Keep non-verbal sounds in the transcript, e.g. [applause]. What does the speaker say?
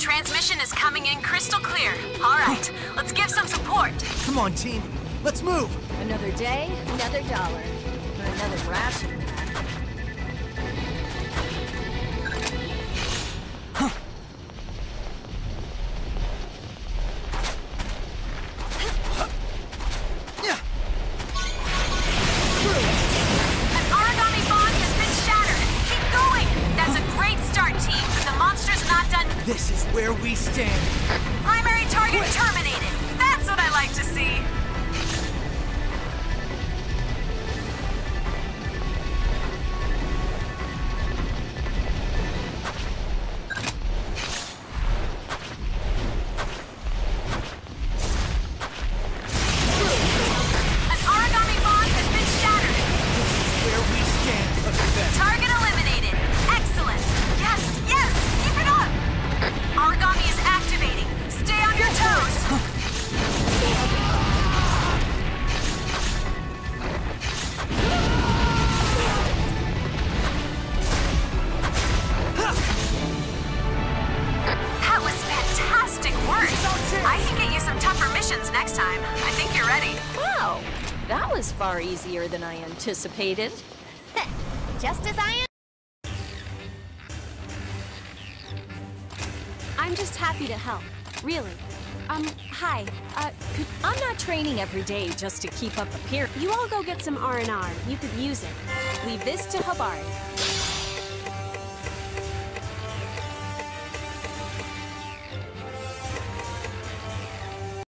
Transmission is coming in crystal clear. All right, let's give some support. Come on, team. Let's move. Another day, another dollar. For another ration. This is where we stand. Primary target terminated. That's what I like to see. Work. I can get you some tougher missions next time. I think you're ready. Wow, that was far easier than I anticipated. [laughs] Just as I am. I'm just happy to help. Really. Um, hi. Uh, could I'm not training every day just to keep up appearance. You all go get some R&R. You could use it. Leave this to Hibari.